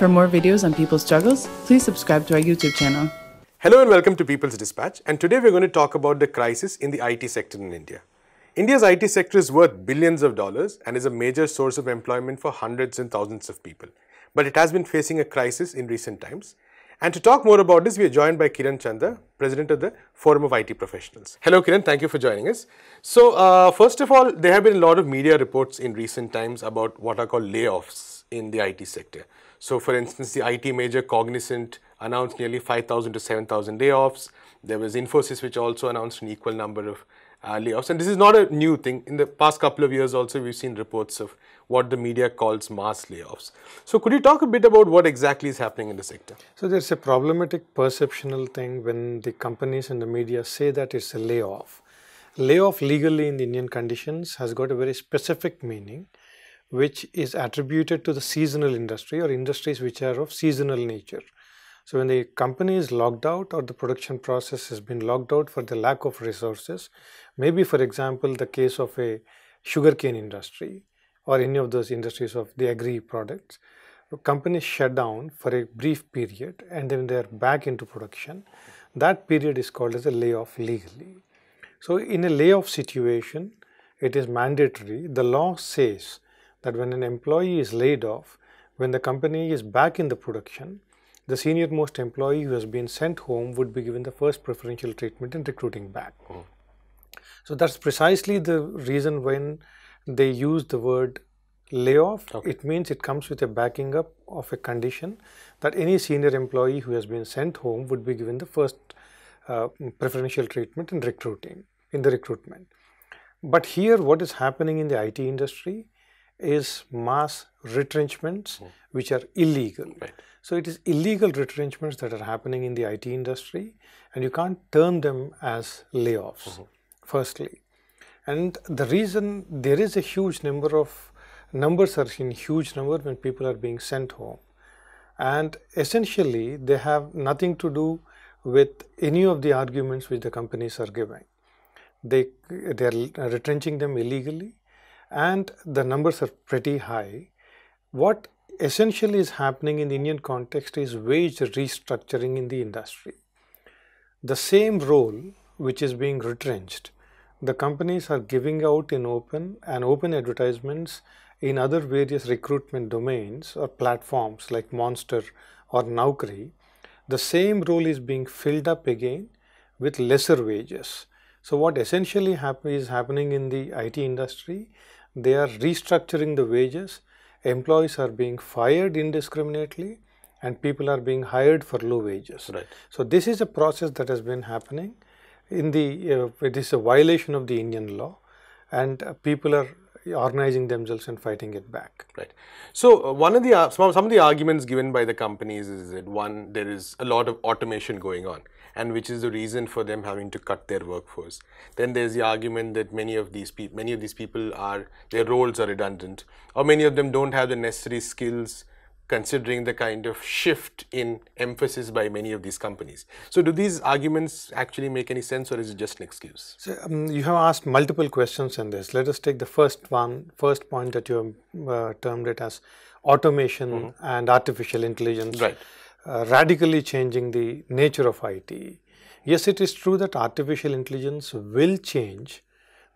For more videos on people's struggles, please subscribe to our YouTube channel. Hello and welcome to People's Dispatch and today we're going to talk about the crisis in the IT sector in India. India's IT sector is worth billions of dollars and is a major source of employment for hundreds and thousands of people. But it has been facing a crisis in recent times. And to talk more about this, we are joined by Kiran Chandra, President of the Forum of IT Professionals. Hello Kiran, thank you for joining us. So uh, first of all, there have been a lot of media reports in recent times about what are called layoffs in the IT sector. So for instance, the IT major Cognizant announced nearly 5,000 to 7,000 layoffs. There was Infosys which also announced an equal number of uh, layoffs. And this is not a new thing. In the past couple of years also, we've seen reports of what the media calls mass layoffs. So could you talk a bit about what exactly is happening in the sector? So there's a problematic perceptional thing when the companies and the media say that it's a layoff. Layoff legally in the Indian conditions has got a very specific meaning which is attributed to the seasonal industry or industries which are of seasonal nature. So when the company is locked out or the production process has been locked out for the lack of resources, maybe for example the case of a sugarcane industry or any of those industries of the agri products, companies shut down for a brief period and then they're back into production. That period is called as a layoff legally. So in a layoff situation, it is mandatory. The law says that when an employee is laid off, when the company is back in the production, the senior most employee who has been sent home would be given the first preferential treatment in recruiting back. Oh. So that's precisely the reason when they use the word layoff, okay. it means it comes with a backing up of a condition that any senior employee who has been sent home would be given the first uh, preferential treatment in recruiting, in the recruitment. But here what is happening in the IT industry is mass retrenchments mm. which are illegal. Right. So it is illegal retrenchments that are happening in the IT industry and you can't term them as layoffs, mm -hmm. firstly. And the reason there is a huge number of numbers are in huge number when people are being sent home. And essentially they have nothing to do with any of the arguments which the companies are giving. They, they are retrenching them illegally and the numbers are pretty high. What essentially is happening in the Indian context is wage restructuring in the industry. The same role which is being retrenched, the companies are giving out in open and open advertisements in other various recruitment domains or platforms like Monster or Naukri. The same role is being filled up again with lesser wages. So what essentially is happening in the IT industry they are restructuring the wages, employees are being fired indiscriminately and people are being hired for low wages. Right. So this is a process that has been happening in the, uh, it is a violation of the Indian law and uh, people are organizing themselves and fighting it back. Right. So uh, one of the, uh, some, some of the arguments given by the companies is that one, there is a lot of automation going on and which is the reason for them having to cut their workforce. Then there's the argument that many of these people, many of these people are, their roles are redundant or many of them don't have the necessary skills considering the kind of shift in emphasis by many of these companies. So do these arguments actually make any sense or is it just an excuse? So um, you have asked multiple questions in this. Let us take the first one, first point that you uh, termed it as automation mm -hmm. and artificial intelligence. Right uh, radically changing the nature of IT. Yes, it is true that artificial intelligence will change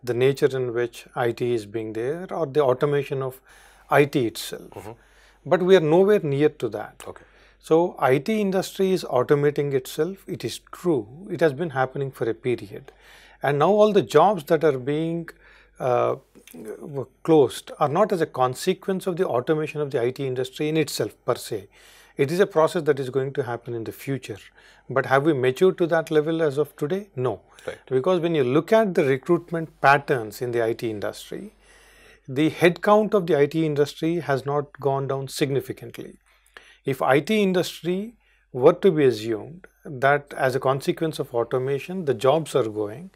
the nature in which IT is being there or the automation of IT itself. Mm -hmm. But we are nowhere near to that. Okay. So IT industry is automating itself. It is true. It has been happening for a period. And now all the jobs that are being uh, closed are not as a consequence of the automation of the IT industry in itself per se. It is a process that is going to happen in the future. But have we matured to that level as of today? No. Right. Because when you look at the recruitment patterns in the IT industry, the headcount of the IT industry has not gone down significantly. If IT industry were to be assumed that as a consequence of automation, the jobs are going,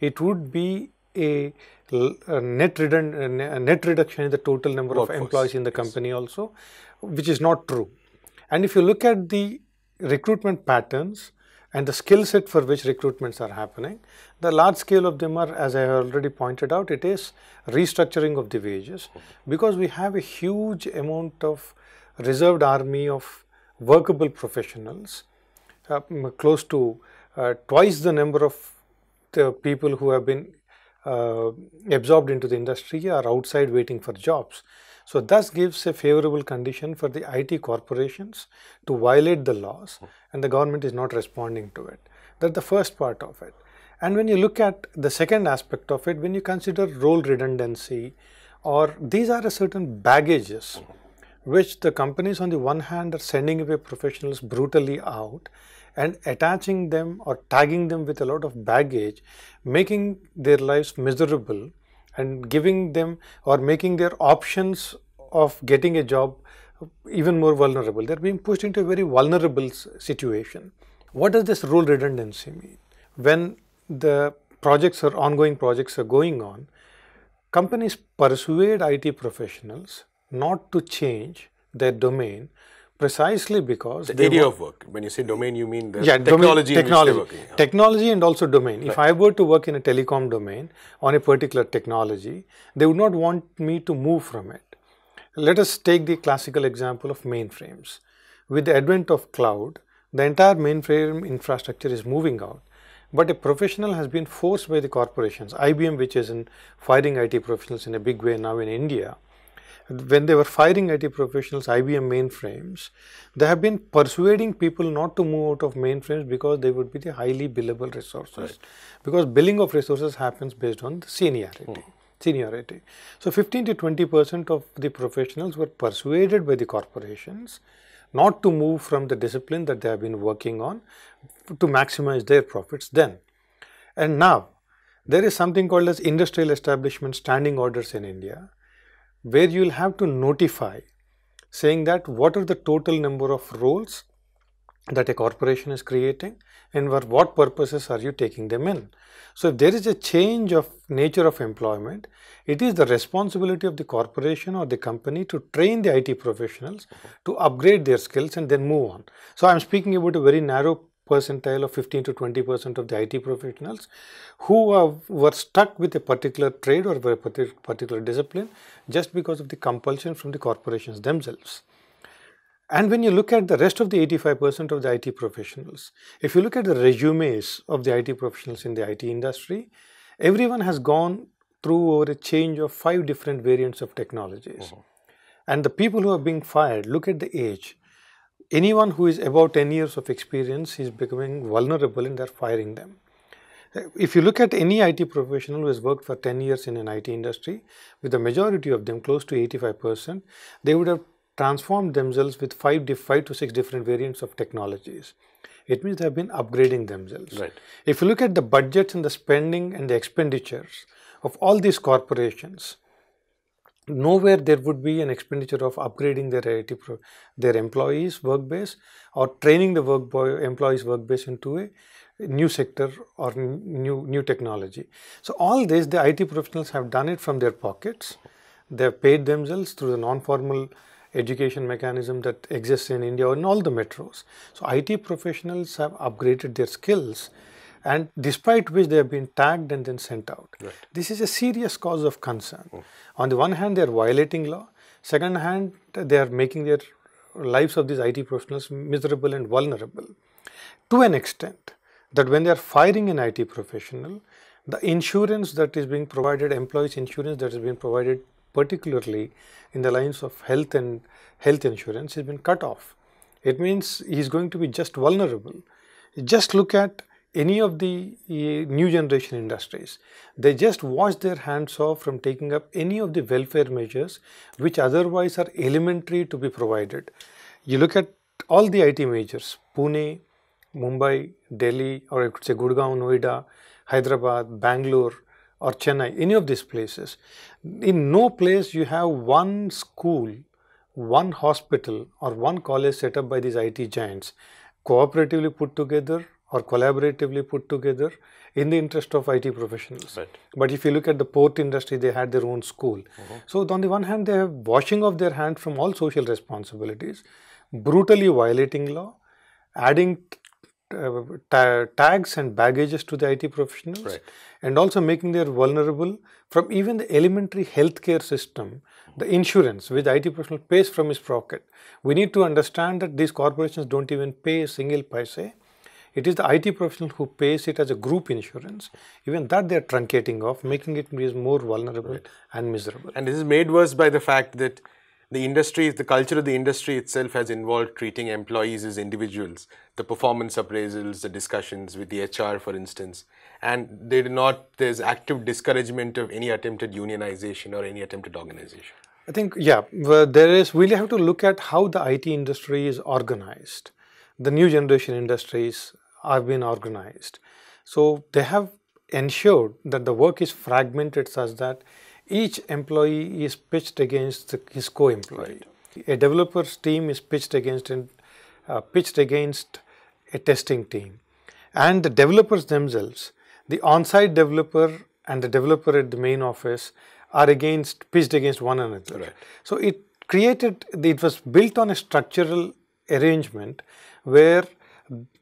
it would be a, a net, a net reduction in the total number Workforce. of employees in the company yes. also, which is not true. And if you look at the recruitment patterns and the skill set for which recruitments are happening, the large scale of them are, as I have already pointed out, it is restructuring of the wages because we have a huge amount of reserved army of workable professionals, uh, close to uh, twice the number of the people who have been uh, absorbed into the industry are outside waiting for jobs. So, thus gives a favorable condition for the IT corporations to violate the laws hmm. and the government is not responding to it. That's the first part of it. And when you look at the second aspect of it, when you consider role redundancy or these are a certain baggages hmm. which the companies on the one hand are sending away professionals brutally out and attaching them or tagging them with a lot of baggage, making their lives miserable and giving them or making their options of getting a job even more vulnerable. They're being pushed into a very vulnerable situation. What does this role redundancy mean? When the projects or ongoing projects are going on, companies persuade IT professionals not to change their domain precisely because the area of work. When you say domain, you mean the yeah, technology, domain, technology, yeah. technology, and also domain. Right. If I were to work in a telecom domain on a particular technology, they would not want me to move from it. Let us take the classical example of mainframes. With the advent of cloud, the entire mainframe infrastructure is moving out. But a professional has been forced by the corporations, IBM, which is in firing IT professionals in a big way now in India, when they were firing IT professionals, IBM mainframes, they have been persuading people not to move out of mainframes because they would be the highly billable resources. Right. Because billing of resources happens based on the seniority. Hmm. Seniority. So 15 to 20 percent of the professionals were persuaded by the corporations not to move from the discipline that they have been working on to maximize their profits then. And now, there is something called as industrial establishment standing orders in India where you will have to notify saying that what are the total number of roles that a corporation is creating and for what purposes are you taking them in. So, if there is a change of nature of employment, it is the responsibility of the corporation or the company to train the IT professionals to upgrade their skills and then move on. So, I am speaking about a very narrow percentile of 15 to 20 percent of the IT professionals who have, were stuck with a particular trade or a particular discipline just because of the compulsion from the corporations themselves. And when you look at the rest of the 85 percent of the IT professionals, if you look at the resumes of the IT professionals in the IT industry, everyone has gone through over a change of five different variants of technologies. Uh -huh. And the people who are being fired, look at the age anyone who is about 10 years of experience is becoming vulnerable and they're firing them. If you look at any IT professional who has worked for 10 years in an IT industry, with the majority of them, close to 85%, they would have transformed themselves with five, five to six different variants of technologies. It means they have been upgrading themselves. Right. If you look at the budgets and the spending and the expenditures of all these corporations, nowhere there would be an expenditure of upgrading their IT pro, their employees work-base or training the work boy, employees work-base into a new sector or new new technology. So all this the IT professionals have done it from their pockets. They have paid themselves through the non-formal education mechanism that exists in India or in all the metros. So IT professionals have upgraded their skills and despite which they have been tagged and then sent out. Right. This is a serious cause of concern. Mm. On the one hand, they are violating law. Second hand, they are making their lives of these IT professionals miserable and vulnerable to an extent that when they are firing an IT professional, the insurance that is being provided, employees insurance that is being provided particularly in the lines of health and health insurance has been cut off. It means he is going to be just vulnerable. Just look at any of the eh, new generation industries, they just wash their hands off from taking up any of the welfare measures which otherwise are elementary to be provided. You look at all the IT majors, Pune, Mumbai, Delhi, or I could say Gurgaon, Noida, Hyderabad, Bangalore, or Chennai, any of these places. In no place you have one school, one hospital, or one college set up by these IT giants cooperatively put together or collaboratively put together in the interest of IT professionals. Right. But if you look at the port industry, they had their own school. Mm-hmm. So on the one hand, they have washing off their hands from all social responsibilities, brutally violating law, adding uh, ta- tags and baggages to the IT professionals Right. and also making them vulnerable from even the elementary healthcare system, the insurance which the IT professional pays from his pocket. We need to understand that these corporations don't even pay a single paise. It is the IT professional who pays it as a group insurance. Even that they are truncating off, making it is more vulnerable and miserable. And this is made worse by the fact that the industry, the culture of the industry itself has involved treating employees as individuals. The performance appraisals, the discussions with the HR, for instance, and they do not. There's active discouragement of any attempted unionization or any attempted organization. I think, yeah, well, there is, we'll have to look at how the IT industry is organized. The new generation industries have been organized. So they have ensured that the work is fragmented such that each employee is pitched against the- his co-employee. A developer's team is pitched against an, uh, pitched against a testing team, and the developers themselves, the on-site developer and the developer at the main office, are against pitched against one another. Right. So it created. It was built on a structural arrangement where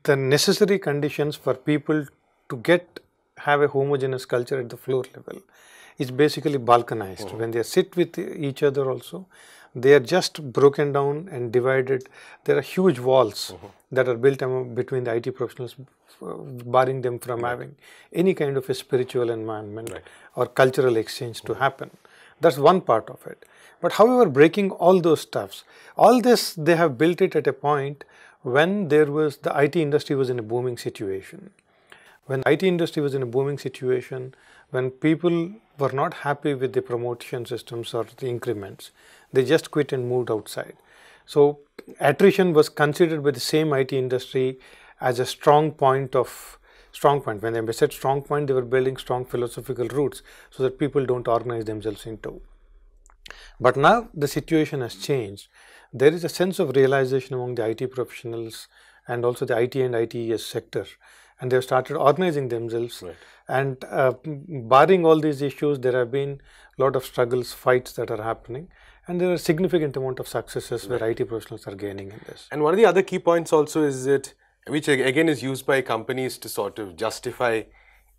the necessary conditions for people to get have a homogeneous culture at the floor level is basically balkanized. When they sit with each other also, they are just broken down and divided. There are huge walls that are built between the IT professionals, uh, barring them from having any kind of a spiritual environment or cultural exchange to happen. That's one part of it. But however, breaking all those stuffs, all this they have built it at a point when there was the IT industry was in a booming situation. When IT industry was in a booming situation, when people were not happy with the promotion systems or the increments, they just quit and moved outside. So attrition was considered by the same IT industry as a strong point of strong point. When they said strong point, they were building strong philosophical roots so that people don't organize themselves into. But now the situation has changed. There is a sense of realization among the IT professionals and also the IT and ITES sector, and they have started organizing themselves. And uh, barring all these issues, there have been a lot of struggles, fights that are happening, and there are significant amount of successes where IT professionals are gaining in this. And one of the other key points also is that, which again is used by companies to sort of justify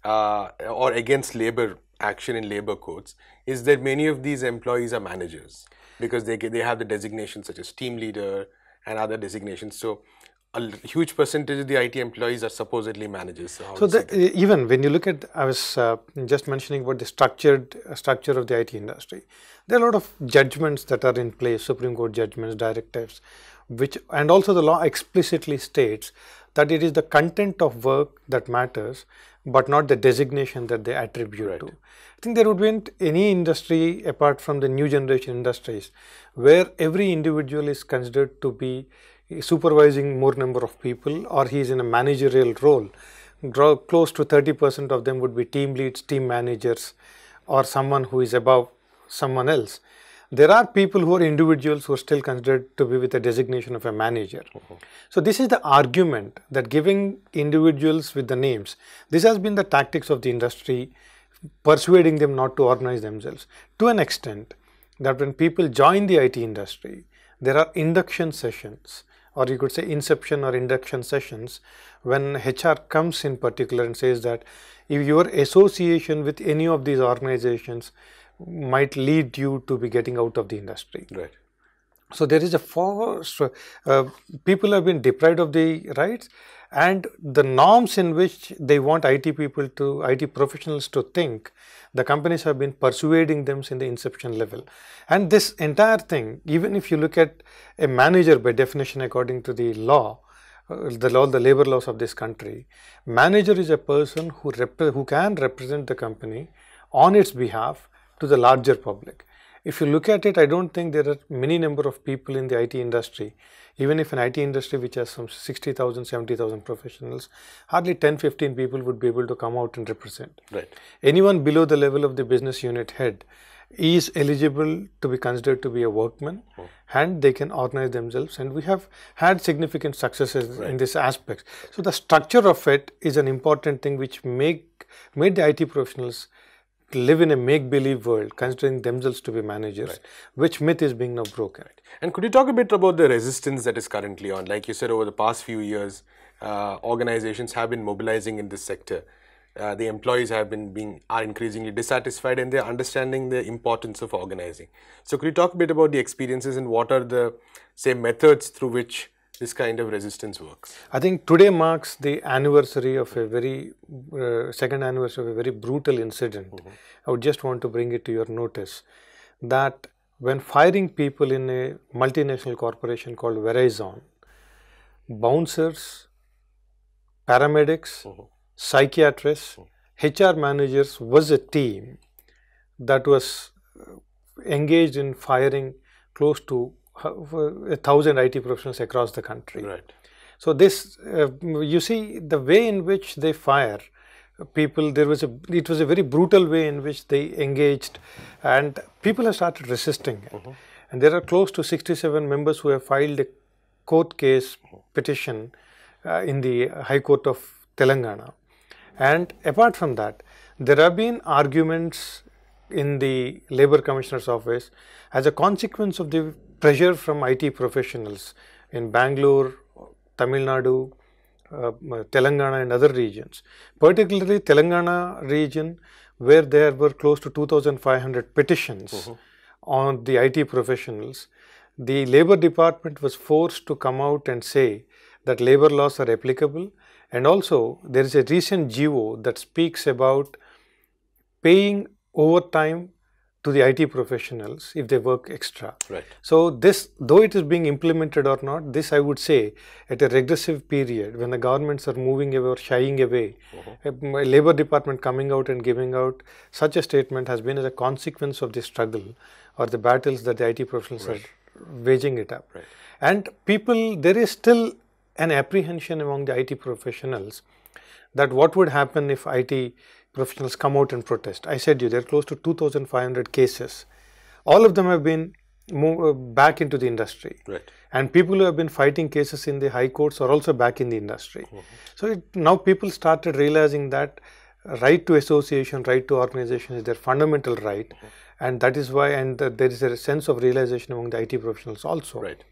uh, or against labor action in labor codes, is that many of these employees are managers because they they have the designations such as team leader and other designations. So a huge percentage of the IT employees are supposedly managers. So, So the, even when you look at, I was uh, just mentioning about the structured uh, structure of the IT industry. There are a lot of judgments that are in place, Supreme Court judgments, directives, which and also the law explicitly states that it is the content of work that matters, but not the designation that they attribute to. I think there wouldn't any industry apart from the new generation industries where every individual is considered to be supervising more number of people or he is in a managerial role. Draw close to 30% of them would be team leads team managers or someone who is above someone else there are people who are individuals who are still considered to be with the designation of a manager. Uh-huh. So this is the argument that giving individuals with the names this has been the tactics of the industry persuading them not to organize themselves. To an extent that when people join the IT industry, there are induction sessions, or you could say inception or induction sessions, when HR comes in particular and says that if your association with any of these organizations might lead you to be getting out of the industry. right. So there is a force. Uh, people have been deprived of the rights, and the norms in which they want IT people to IT professionals to think, the companies have been persuading them in the inception level. And this entire thing, even if you look at a manager by definition according to the law, uh, the law, the labor laws of this country, manager is a person who who can represent the company on its behalf to the larger public. If you look at it, I don't think there are many number of people in the IT industry, even if an IT industry which has some 60,000, 70,000 professionals, hardly 10, 15 people would be able to come out and represent. Right. Anyone below the level of the business unit head is eligible to be considered to be a workman hmm. and they can organize themselves and we have had significant successes in this aspect. So the structure of it is an important thing which make made the IT professionals live in a make-believe world, considering themselves to be managers, right. which myth is being now broken. And could you talk a bit about the resistance that is currently on? Like you said, over the past few years, uh, organizations have been mobilizing in this sector. Uh, the employees have been being are increasingly dissatisfied and they're understanding the importance of organizing. So could you talk a bit about the experiences and what are the say methods through which this kind of resistance works? I think today marks the anniversary of a very uh, second anniversary of a very brutal incident. I would just want to bring it to your notice that when firing people in a multinational corporation called Verizon, bouncers, paramedics, psychiatrists, HR managers was a team that was uh, engaged in firing close to a thousand IT professionals across the country. Right. So this, uh, you see, the way in which they fire people, there was a, it was a very brutal way in which they engaged, and people have started resisting it. And there are close to 67 members who have filed a court case petition uh, in the High Court of Telangana. And apart from that, there have been arguments in the Labour Commissioner's office as a consequence of the pressure from IT professionals in Bangalore, Tamil Nadu, uh, Telangana, and other regions. Particularly Telangana region, where there were close to 2,500 petitions on the IT professionals. The Labour Department was forced to come out and say that labor laws are applicable, and also there is a recent GO that speaks about paying overtime to the IT professionals if they work extra. Right. So this, though it is being implemented or not, this I would say at a regressive period when the governments are moving away or shying away, a a labor department coming out and giving out such a statement has been as a consequence of the struggle or the battles that the IT professionals are waging it up. Right. And people, there is still an apprehension among the IT professionals that what would happen if IT professionals come out and protest. I said you, there are close to 2,500 cases. All of them have been move, uh, back into the industry. Right. And people who have been fighting cases in the high courts are also back in the industry. So it, now people started realizing that right to association, right to organization is their fundamental right. And that is why, and uh, there is a sense of realization among the IT professionals also Right.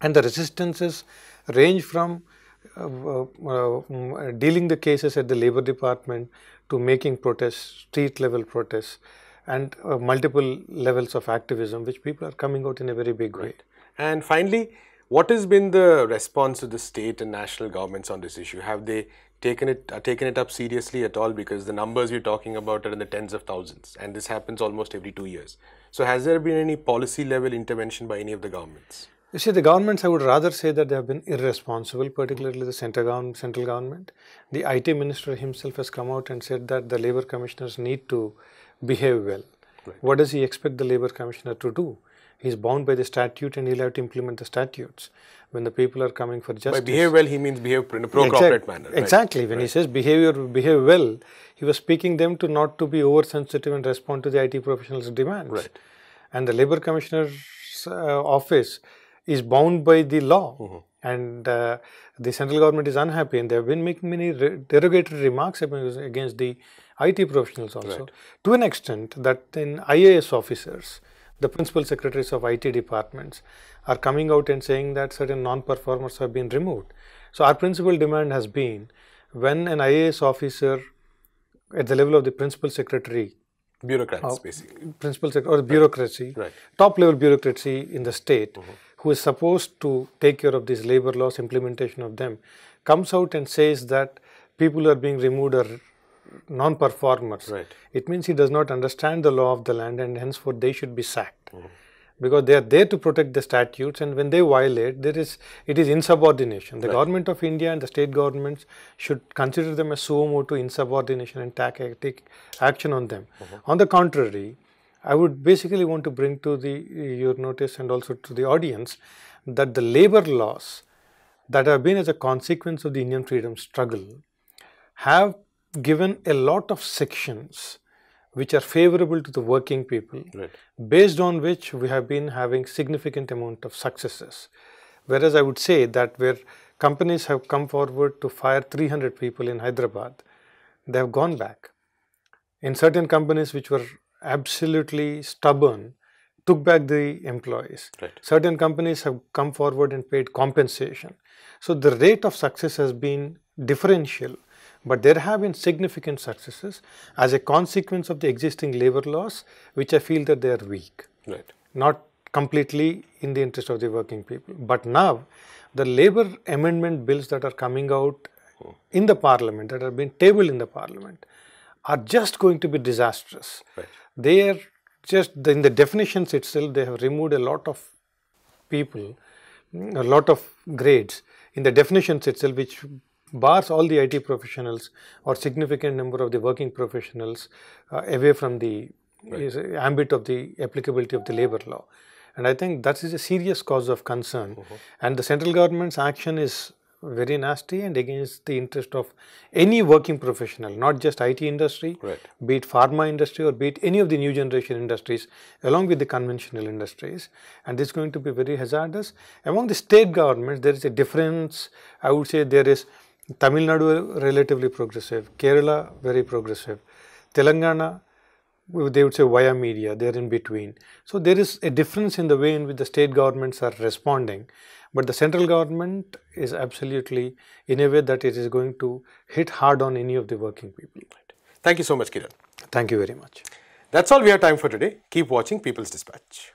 and the resistances range from dealing the cases at the labor department to making protests, street level protests, and uh, multiple levels of activism, which people are coming out in a very big way. And finally, what has been the response of the state and national governments on this issue? Have they taken it uh, taken it up seriously at all? Because the numbers we're talking about are in the tens of thousands, and this happens almost every two years. So, has there been any policy level intervention by any of the governments? You see, the governments, I would rather say that they have been irresponsible, particularly the central government. Central government. The IT minister himself has come out and said that the labor commissioners need to behave well. What does he expect the labor commissioner to do? He's bound by the statute and he'll have to implement the statutes when the people are coming for justice. By behave well, he means behave in a pro Exact- corporate manner. right? Exactly. When he says behavior behave well, he was speaking them to not to be oversensitive and respond to the IT professionals' demands. Right. And the labor commissioner's uh, office is bound by the law, Mm-hmm. and uh, the central government is unhappy, and they have been making many re- derogatory remarks against the IT professionals also, to an extent that in IAS officers, the principal secretaries of IT departments are coming out and saying that certain non-performers have been removed. So our principal demand has been when an IAS officer at the level of the principal secretary Bureaucrats, basically. principal sec- or bureaucracy, Right. top level bureaucracy in the state, who is supposed to take care of these labor laws, implementation of them, comes out and says that people who are being removed are non-performers. Right. It means he does not understand the law of the land, and henceforth they should be sacked. Because they are there to protect the statutes, and when they violate, there is it is insubordination. The government of India and the state governments should consider them as suo motu insubordination and take, take action on them. Uh-huh. On the contrary, I would basically want to bring to the your notice and also to the audience that the labor laws that have been as a consequence of the Indian freedom struggle have given a lot of sections which are favorable to the working people Right. based on which we have been having significant amount of successes whereas i would say that where companies have come forward to fire 300 people in hyderabad they have gone back in certain companies which were absolutely stubborn, took back the employees. Right. Certain companies have come forward and paid compensation. So the rate of success has been differential, but there have been significant successes as a consequence of the existing labor laws, which I feel that they are weak Right. not completely in the interest of the working people. But now, the labor amendment bills that are coming out hmm. in the parliament, that are being tabled in the parliament, are just going to be disastrous. Right. They are just in the definitions itself, they have removed a lot of people, mm, a lot of grades in the definitions itself, which bars all the IT professionals or significant number of the working professionals uh, away from the is ambit of the applicability of the labor law. And I think that is a serious cause of concern. And the central government's action is very nasty and against the interest of any working professional, not just IT industry, Right. be it pharma industry or be it any of the new generation industries, along with the conventional industries. And this is going to be very hazardous. Among the state governments, there is a difference. I would say there is Tamil Nadu relatively progressive, Kerala very progressive, Telangana they would say via media, they're in between. So there is a difference in the way in which the state governments are responding, but the central government is absolutely in a way that it is going to hit hard on any of the working people. Thank you so much, Kiran. Thank you very much. That's all we have time for today. Keep watching People's Dispatch.